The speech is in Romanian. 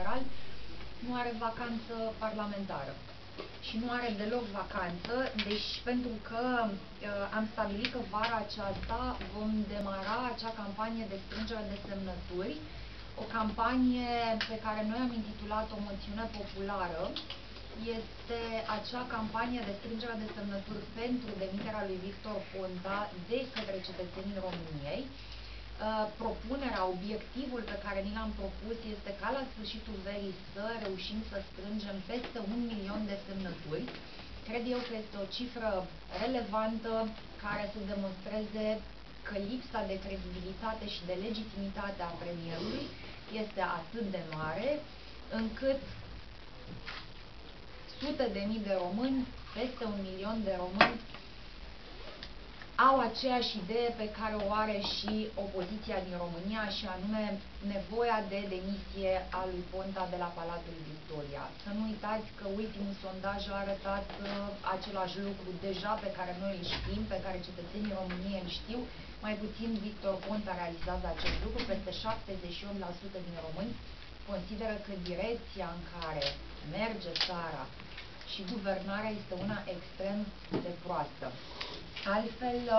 Liberal nu are vacanță parlamentară și nu are deloc vacanță, deci pentru că uh, am stabilit că vara aceasta vom demara acea campanie de strângere de semnături, o campanie pe care noi am intitulat o moțiune populară. Este acea campanie de strângere de semnături pentru demiterea lui Victor Ponta de către cetățenii României. Uh, propunerea, obiectivul pe care ni l-am propus este ca la sfârșitul verii să reușim să strângem peste un milion de semnături. Cred eu că este o cifră relevantă care să demonstreze că lipsa de credibilitate și de legitimitate a premierului este atât de mare încât sute de mii de români, peste un milion de români au aceeași idee pe care o are și opoziția din România și anume nevoia de demisie a lui Ponta de la Palatul Victoria. Să nu uitați că ultimul sondaj a arătat uh, același lucru deja pe care noi îl știm, pe care cetățenii României îl știu, mai puțin Victor Ponta realizează acest lucru, peste 78% din români consideră că direcția în care merge țara și guvernarea este una extrem de proastă. 阿尔法。